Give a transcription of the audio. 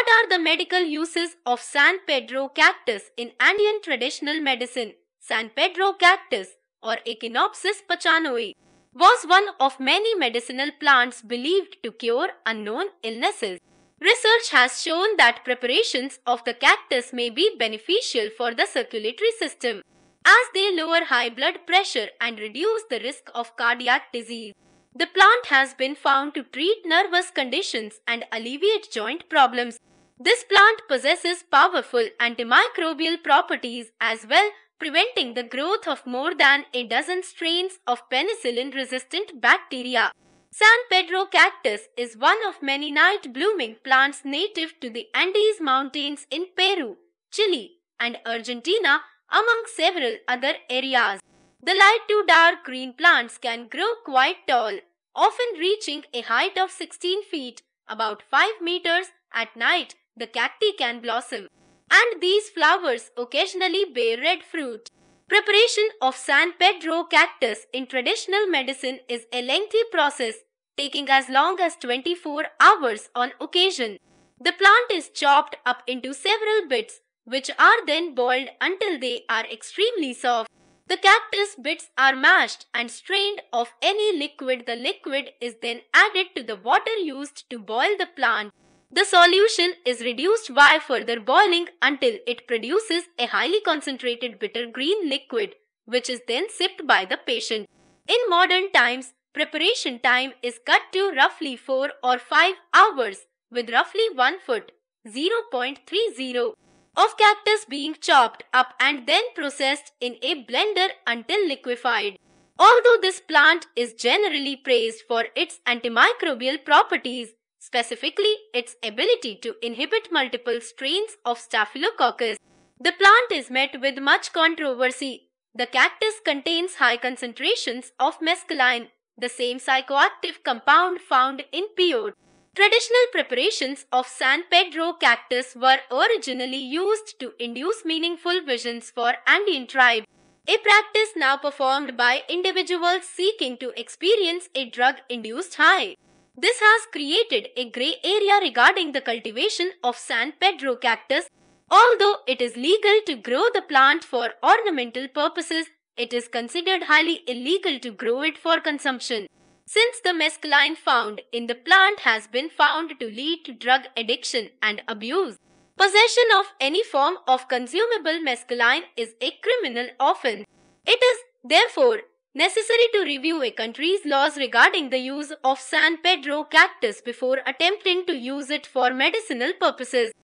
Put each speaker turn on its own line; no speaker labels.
What are the medical uses of San Pedro cactus in Andean traditional medicine? San Pedro cactus or Echinopsis pachanoi was one of many medicinal plants believed to cure unknown illnesses. Research has shown that preparations of the cactus may be beneficial for the circulatory system as they lower high blood pressure and reduce the risk of cardiac disease. The plant has been found to treat nervous conditions and alleviate joint problems. This plant possesses powerful antimicrobial properties as well, preventing the growth of more than a dozen strains of penicillin resistant bacteria. San Pedro cactus is one of many night blooming plants native to the Andes Mountains in Peru, Chile, and Argentina, among several other areas. The light to dark green plants can grow quite tall, often reaching a height of 16 feet, about 5 meters. At night, the cacti can blossom, and these flowers occasionally bear red fruit. Preparation of San Pedro cactus in traditional medicine is a lengthy process, taking as long as 24 hours on occasion. The plant is chopped up into several bits, which are then boiled until they are extremely soft. The cactus bits are mashed and strained of any liquid. The liquid is then added to the water used to boil the plant. The solution is reduced by further boiling until it produces a highly concentrated bitter green liquid, which is then sipped by the patient. In modern times, preparation time is cut to roughly 4 or 5 hours, with roughly 1 foot 0.30 of cactus being chopped up and then processed in a blender until liquefied. Although this plant is generally praised for its antimicrobial properties, specifically its ability to inhibit multiple strains of Staphylococcus. The plant is met with much controversy. The cactus contains high concentrations of mescaline, the same psychoactive compound found in peyote. Traditional preparations of San Pedro cactus were originally used to induce meaningful visions for Andean tribes, a practice now performed by individuals seeking to experience a drug-induced high. This has created a grey area regarding the cultivation of San Pedro cactus. Although it is legal to grow the plant for ornamental purposes, it is considered highly illegal to grow it for consumption. Since the mescaline found in the plant has been found to lead to drug addiction and abuse, possession of any form of consumable mescaline is a criminal offense. It is, therefore, necessary to review a country's laws regarding the use of San Pedro cactus before attempting to use it for medicinal purposes.